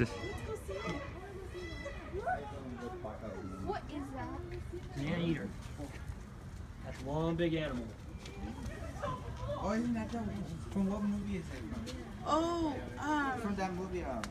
What is that? Man anteater. That's one big animal. Oh, isn't that from what movie is it? Oh, um. From that movie, uh,